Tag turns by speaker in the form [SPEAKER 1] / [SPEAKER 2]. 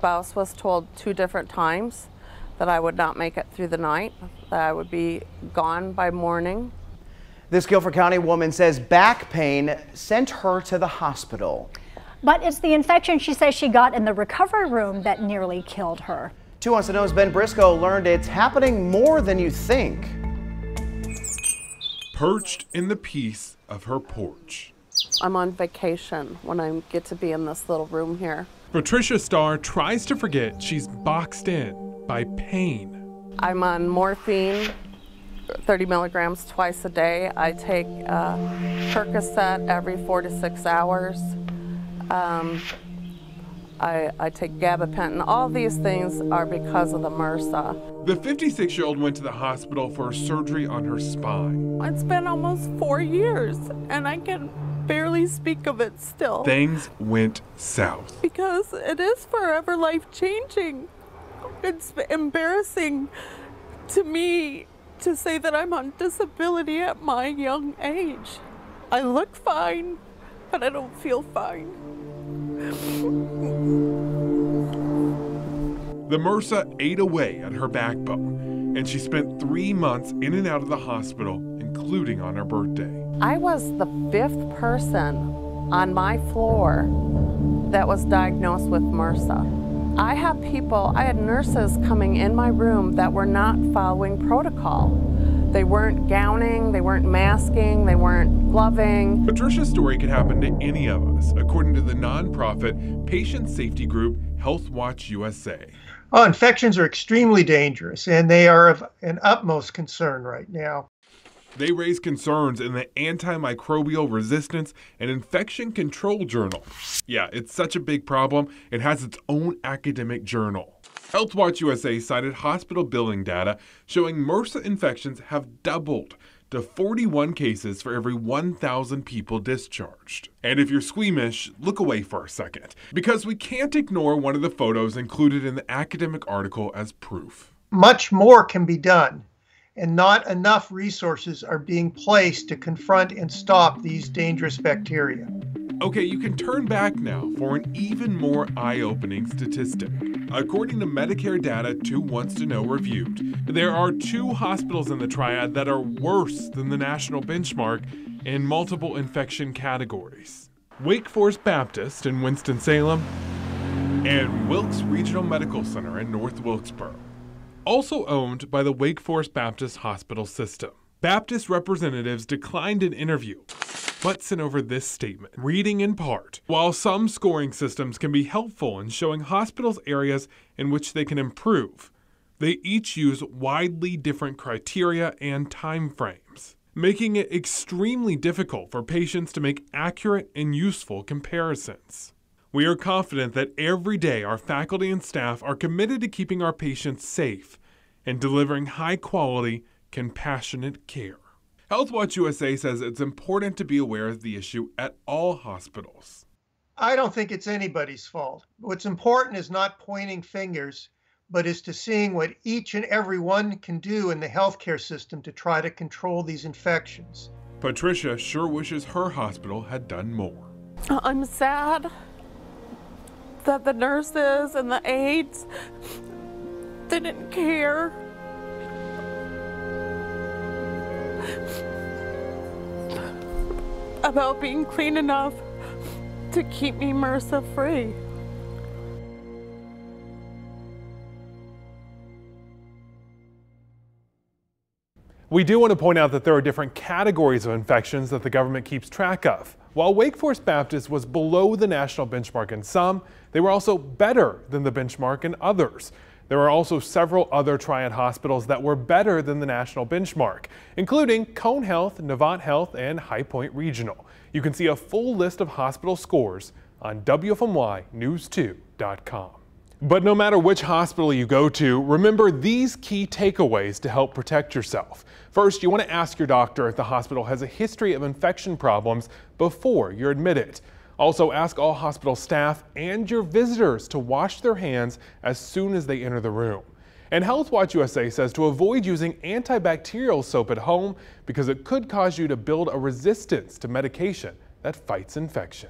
[SPEAKER 1] Spouse was told two different times that I would not make it through the night, that I would be gone by morning.
[SPEAKER 2] This Guilford County woman says back pain sent her to the hospital.
[SPEAKER 3] But it's the infection she says she got in the recovery room that nearly killed her.
[SPEAKER 2] 2 Wants to Know's Ben Briscoe learned it's happening more than you think.
[SPEAKER 4] Perched in the peace of her porch.
[SPEAKER 1] I'm on vacation when I get to be in this little room here.
[SPEAKER 4] Patricia Starr tries to forget she's boxed in by pain.
[SPEAKER 1] I'm on morphine, 30 milligrams twice a day. I take uh, Percocet every four to six hours. Um, I, I, take gabapentin. All these things are because of the MRSA.
[SPEAKER 4] The 56 year old went to the hospital for surgery on her spine.
[SPEAKER 1] It's been almost four years, and I can barely speak of it still.
[SPEAKER 4] Things went south.
[SPEAKER 1] Because it is forever life changing. It's embarrassing to me to say that I'm on disability at my young age. I look fine, but I don't feel fine.
[SPEAKER 4] The MRSA ate away at her backbone, and she spent three months in and out of the hospital, including on her birthday.
[SPEAKER 1] I was the fifth person on my floor that was diagnosed with MRSA. I have people, I had nurses coming in my room that were not following protocol. They weren't gowning, they weren't masking, they weren't gloving.
[SPEAKER 4] Patricia's story could happen to any of us, according to the nonprofit patient safety group Health Watch USA.
[SPEAKER 5] Oh, infections are extremely dangerous, and they are of an utmost concern right now.
[SPEAKER 4] They raise concerns in the Antimicrobial Resistance and Infection Control Journal. Yeah, it's such a big problem, it has its own academic journal. HealthWatch USA cited hospital billing data showing MRSA infections have doubled to 41 cases for every 1,000 people discharged. And if you're squeamish, look away for a second, because we can't ignore one of the photos included in the academic article as proof.
[SPEAKER 5] Much more can be done and not enough resources are being placed to confront and stop these dangerous bacteria.
[SPEAKER 4] Okay, you can turn back now for an even more eye opening statistic. According to Medicare data 2 Wants to Know reviewed, there are two hospitals in the triad that are worse than the national benchmark in multiple infection categories Wake Forest Baptist in Winston-Salem and Wilkes Regional Medical Center in North Wilkesboro also owned by the Wake Forest Baptist Hospital System. Baptist representatives declined an interview, but sent over this statement, reading in part While some scoring systems can be helpful in showing hospitals areas in which they can improve, they each use widely different criteria and timeframes, making it extremely difficult for patients to make accurate and useful comparisons. We are confident that every day our faculty and staff are committed to keeping our patients safe and delivering high quality, compassionate care. HealthWatch USA says it's important to be aware of the issue at all hospitals.
[SPEAKER 5] I don't think it's anybody's fault. What's important is not pointing fingers, but is to seeing what each and every one can do in the healthcare system to try to control these infections.
[SPEAKER 4] Patricia sure wishes her hospital had done more.
[SPEAKER 1] I'm sad that the nurses and the aides didn't care. about being clean enough to keep me MRSA free.
[SPEAKER 4] We do want to point out that there are different categories of infections that the government keeps track of. While Wake Forest Baptist was below the national benchmark in some, they were also better than the benchmark in others. There are also several other Triad hospitals that were better than the national benchmark, including Cone Health, Novant Health, and High Point Regional. You can see a full list of hospital scores on WFMYnews2.com. But no matter which hospital you go to, remember these key takeaways to help protect yourself. First, you want to ask your doctor if the hospital has a history of infection problems before you're admitted. Also, ask all hospital staff and your visitors to wash their hands as soon as they enter the room. And HealthWatch USA says to avoid using antibacterial soap at home because it could cause you to build a resistance to medication that fights infection.